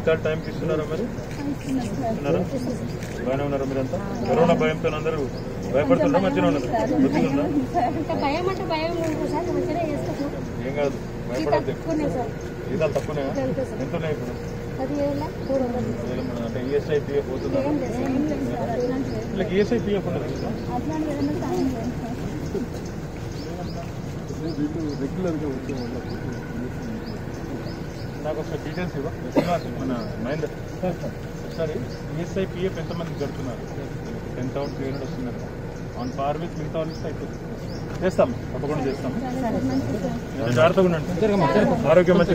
మిగతా టైంకి ఇస్తున్నారా మరి? ఇస్తున్నారా బాగానే ఉన్నారా మీరంతా? కరోనా భయంతో అందరూ భయపడుతున్నారా మంచిగా ఉన్నారు? బుద్ధిగా ఏం కాదు భయపడద్దు. జీతాలు తక్కువనే ఎంత ఉన్నాయి ఇప్పుడు? అంటే ఈఎస్ఐ పిఎఫ్ పోతుందా. వీళ్ళకి ఈఎస్ఐ పిఎఫ్ ఏదైనా సాయం చేయండి సార్. నాకు ఒకసారి డీటెయిల్స్ ఇవ్వ. మన మహేందర్. ఒకసారి ఈఎస్ఐ పిఎఫ్ ఎంతమంది కడుతున్నారు టెన్ థౌసండ్ త్రీ హండ్రెడ్ వస్తున్నారు. ఆన్ పార్ విత్ మిగతా వాళ్ళకి అయిపోతుంది. చేస్తాం తప్పకుండా చేస్తాం. జాగ్రత్తగా ఉండండి. ఆరోగ్యం మంచి